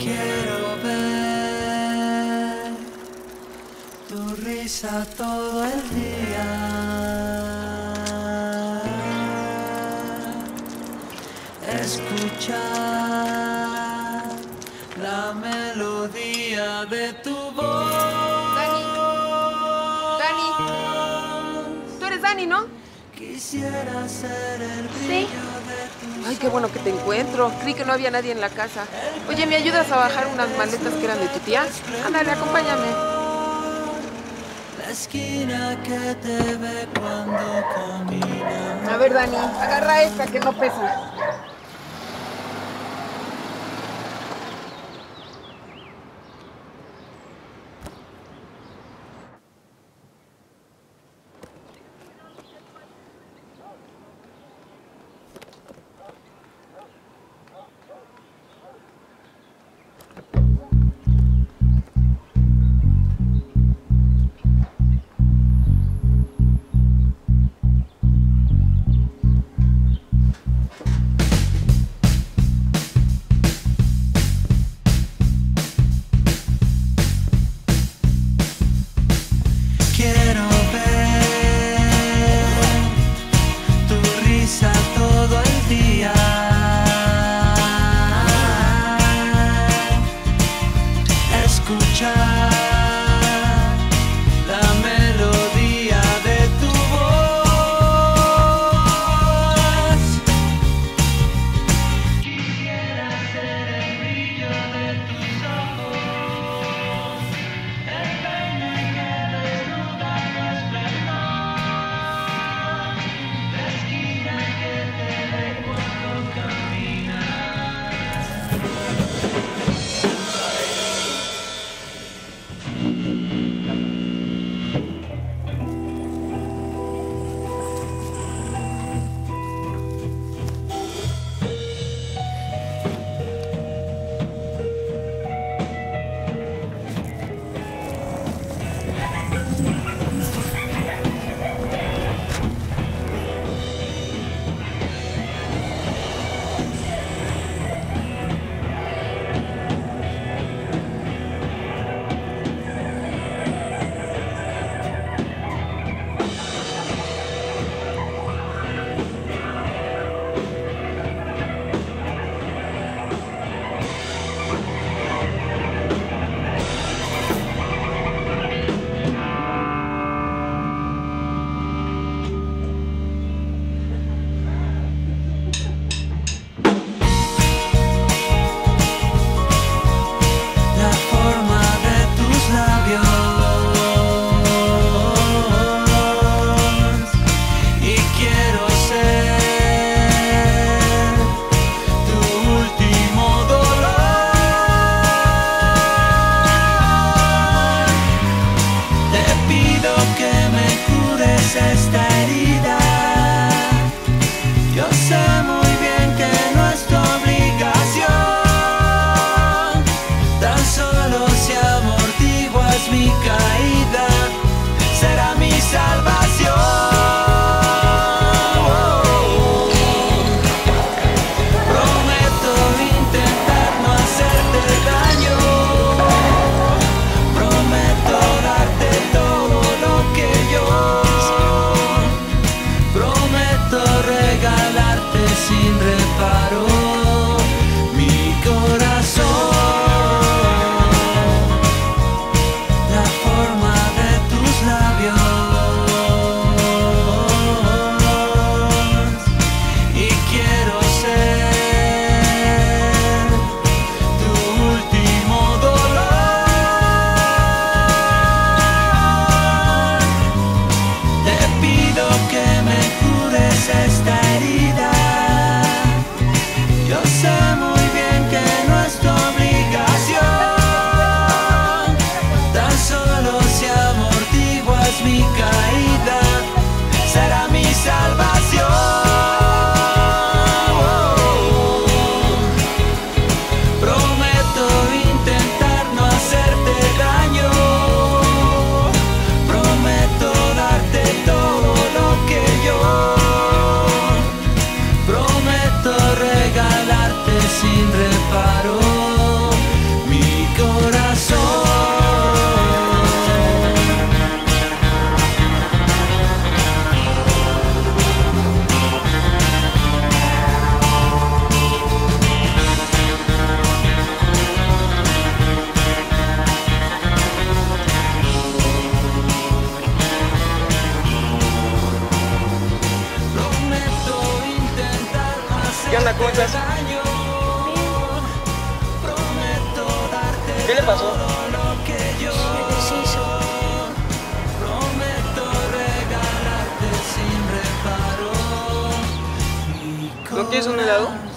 Quiero ver tu risa todo el día. Escuchar la melodía de tu voz. Dani. Dani. Tú eres Dani, ¿no? Quisiera ser el Sí. Ay, qué bueno que te encuentro. Creí que no había nadie en la casa. Oye, ¿me ayudas a bajar unas maletas que eran de tu tía? Ándale, acompáñame. La esquina que te ve cuando camina. A ver, Dani, agarra esta que no pesa. Pido que me cures esta herida. Onda? ¿Cómo estás? ¿Qué le pasó? ¿No quieres un helado?